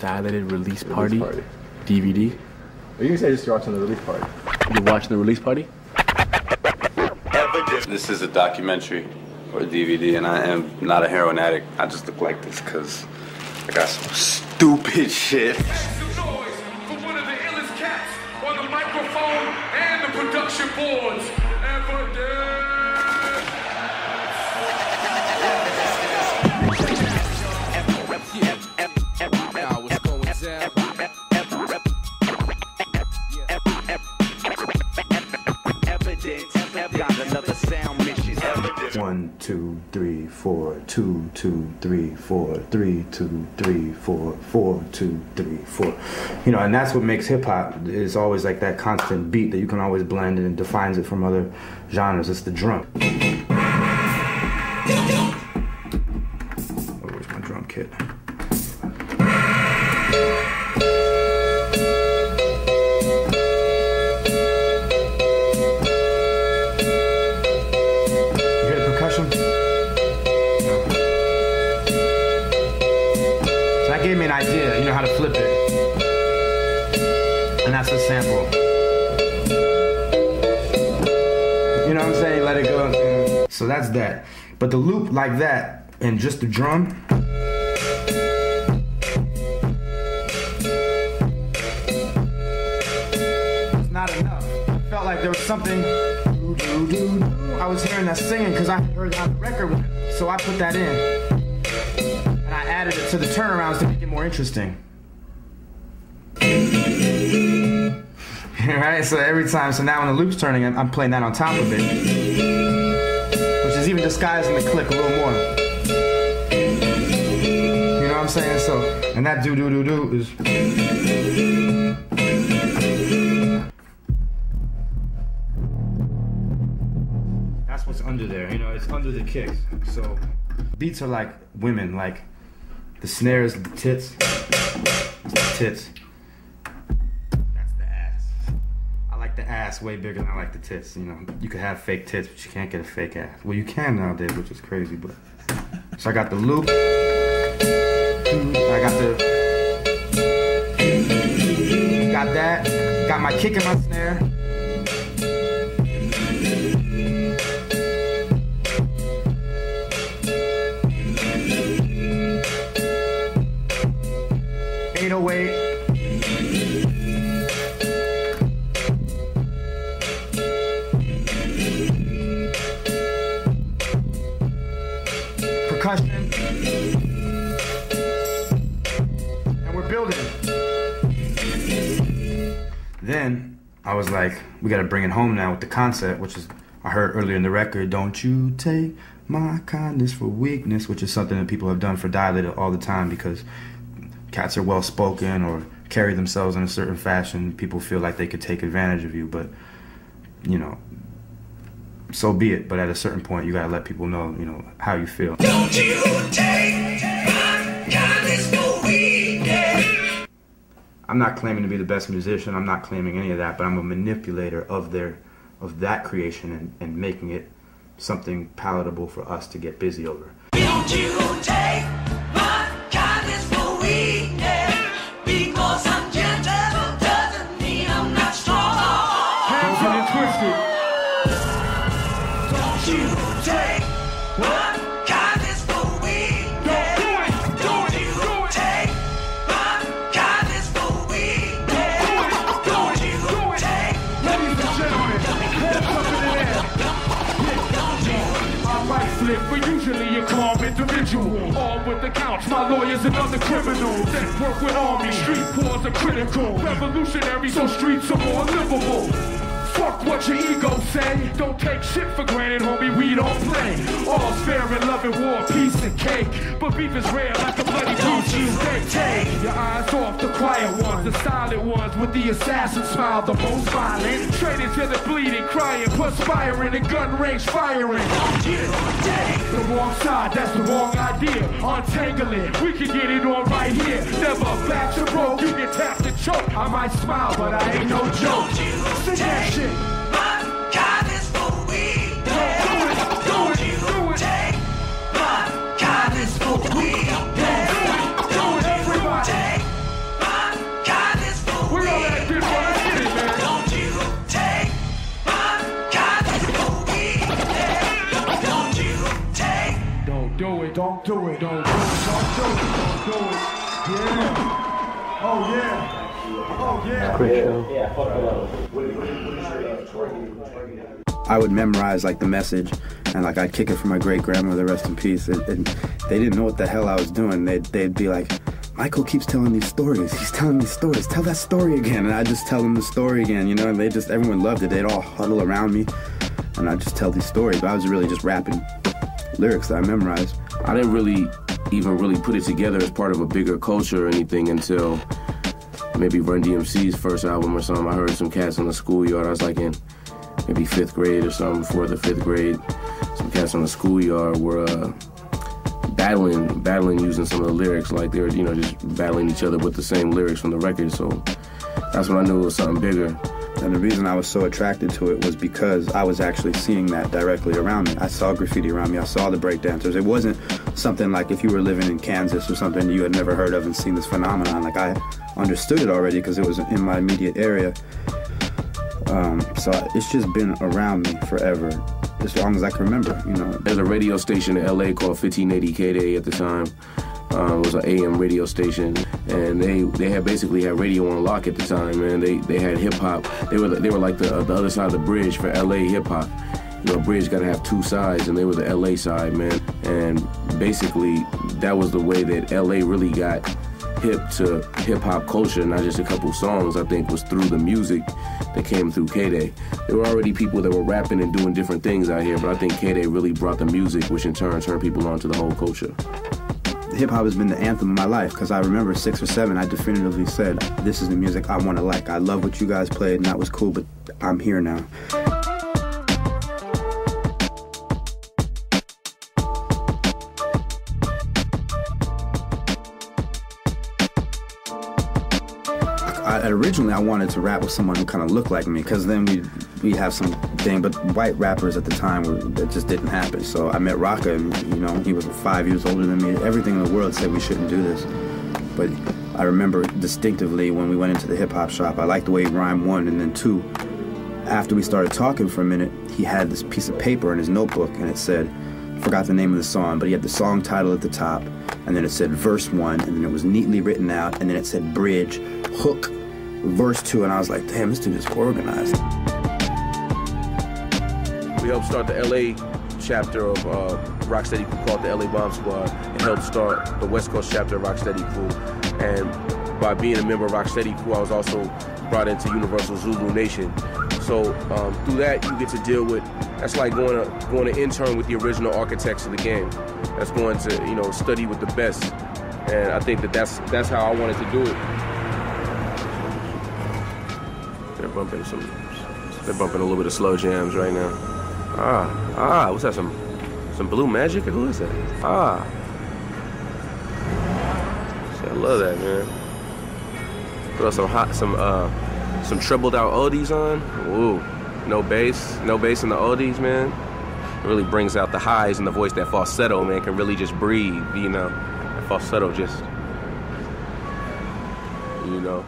Dilated Release Release Party, party. DVD. Or you can say just you're watching the release party. You're watching the release party? This is a documentary or a DVD, and I am not a heroin addict. I just look like this because I got some stupid shit. noise for one of two, three, four, two, two, three, four, three, two, three, four, four, two, three, four. You know, and that's what makes hip hop is always like that constant beat that you can always blend and defines it from other genres. It's the drum. It. So that's that. But the loop like that and just the drum. It's not enough. I felt like there was something. I was hearing that singing because I heard how the record. So I put that in. And I added it to the turnarounds to make it more interesting. right? So every time, so now when the loop's turning, I'm playing that on top of it. Is even disguising the click a little more. You know what I'm saying? So, and that do do do do is. That's what's under there, you know, it's under the kicks. So beats are like women, like the snares, the tits. It's the tits. Like the ass way bigger than I like the tits. You know, you could have fake tits, but you can't get a fake ass. Well, you can nowadays, which is crazy. But so I got the loop. I got the. Got that. Got my kick and my snare. Eight oh eight. Building. Then I was like, we gotta bring it home now with the concept, which is I heard earlier in the record, don't you take my kindness for weakness, which is something that people have done for Dilated all the time because cats are well spoken or carry themselves in a certain fashion. People feel like they could take advantage of you, but you know, so be it. But at a certain point, you gotta let people know, you know, how you feel. I'm not claiming to be the best musician. I'm not claiming any of that, but I'm a manipulator of their of that creation and, and making it something palatable for us to get busy over. Don't you take Right but usually a calm individual. All with the couch, my lawyer's another criminal. That work with army, street wars are critical. Revolutionary, so streets are more livable. Fuck what your ego say. Don't take shit for granted, homie. We don't play. All's fair in love and war, peace and cake. But beef is rare like a bloody goose steak. Take your eyes off the quiet ones, the silent ones with the assassin smile, the most violent. Straight into the bleeding, crying, perspiring, and gun range firing. Wrong side, that's the wrong idea. Untangle it, we can get it on right here. Never back to broke, you get tapped and choke. I might smile, but I ain't no joke. Sing that shit. It, don't do it, don't do it, don't do it. Yeah. Oh yeah. Oh yeah. Great show. I would memorize like the message, and like I'd kick it for my great grandmother, rest in peace. And, and they didn't know what the hell I was doing. They'd they'd be like, Michael keeps telling these stories. He's telling these stories. Tell that story again. And I just tell them the story again, you know. And they just everyone loved it. They'd all huddle around me, and I would just tell these stories. But I was really just rapping lyrics that I memorized. I didn't really even really put it together as part of a bigger culture or anything until maybe Run DMC's first album or something. I heard some cats in the schoolyard. I was like in maybe fifth grade or something, fourth or fifth grade. Some cats on the schoolyard were uh, battling, battling using some of the lyrics, like they were, you know, just battling each other with the same lyrics from the record. So that's when I knew it was something bigger. And the reason I was so attracted to it was because I was actually seeing that directly around me. I saw graffiti around me. I saw the breakdancers. It wasn't something like if you were living in Kansas or something you had never heard of and seen this phenomenon. Like I understood it already because it was in my immediate area. Um, so it's just been around me forever, as long as I can remember. You know, There's a radio station in LA called 1580 K-Day at the time. Uh, it was an AM radio station, and they they had basically had radio on lock at the time, man. They they had hip hop. They were they were like the the other side of the bridge for LA hip hop. A bridge got to have two sides, and they were the LA side, man. And basically, that was the way that LA really got hip to hip hop culture, not just a couple songs. I think was through the music that came through K-Day. There were already people that were rapping and doing different things out here, but I think K-Day really brought the music, which in turn turned people on to the whole culture. hip hop has been the anthem of my life because I remember six or seven, I definitively said, "This is the music I want to like. I love what you guys played, and that was cool, but I'm here now." Originally, I wanted to rap with someone who kind of looked like me, because then we we have some thing. But white rappers at the time that just didn't happen. So I met Raka, and you know he was five years older than me. Everything in the world said we shouldn't do this, but I remember distinctively when we went into the hip hop shop. I liked the way he rhymed one, and then two. After we started talking for a minute, he had this piece of paper in his notebook, and it said, forgot the name of the song, but he had the song title at the top, and then it said verse one, and then it was neatly written out, and then it said bridge, hook, verse two, and I was like, damn, this dude is organized. We helped start the LA chapter of uh, Rocksteady Crew called the LA Bomb Squad and helped start the West Coast chapter of Rocksteady Crew. And by being a member of Rocksteady Crew, I was also brought into Universal Zulu Nation. So um, through that, you get to deal with. That's like going to going to intern with the original architects of the game. That's going to you know study with the best. And I think that that's that's how I wanted to do it. They're bumping some. They're bumping a little bit of slow jams right now. Ah, ah, what's that? Some, some blue magic? Who is that? Ah, See, I love that, man. Put some hot, some, uh, some trebled out oldies on. Ooh, no bass, no bass in the oldies, man. It really brings out the highs in the voice. That falsetto, man, can really just breathe. You know, that falsetto just, you know.